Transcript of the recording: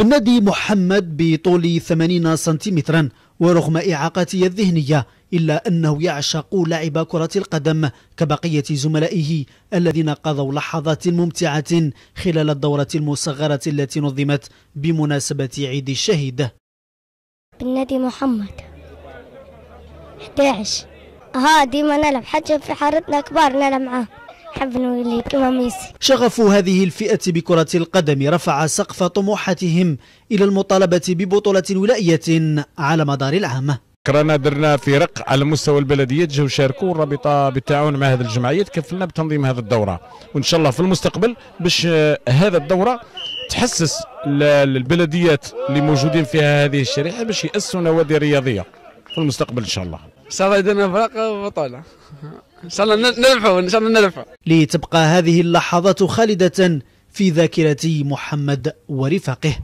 النادي محمد بطول 80 سنتيمترا ورغم إعاقته الذهنية إلا أنه يعشق لعب كرة القدم كبقية زملائه الذين قضوا لحظات ممتعة خلال الدورة المصغرة التي نظمت بمناسبة عيد الشهيد. بالنادي محمد. 11 ها ديما نلعب. حتى في حارتنا كبار نلعب معاه. نحب نولي كما ميسي شغف هذه الفئة بكرة القدم رفع سقف طموحاتهم إلى المطالبة ببطولة ولائية على مدار العام. رانا درنا فرق على مستوى البلديات جاو شاركوا الرابطة بالتعاون مع هذه الجمعيات كفلنا بتنظيم هذه الدورة. وإن شاء الله في المستقبل باش هذا الدورة تحسس البلديات اللي موجودين فيها هذه الشريحة باش يأسسوا نوادي رياضية. في المستقبل إن شاء الله. ان شاء الله يدينا فرق بطوله إن شاء الله نربحوا إن شاء الله نربحوا لتبقى هذه اللحظات خالدة في ذاكرة محمد ورفاقه.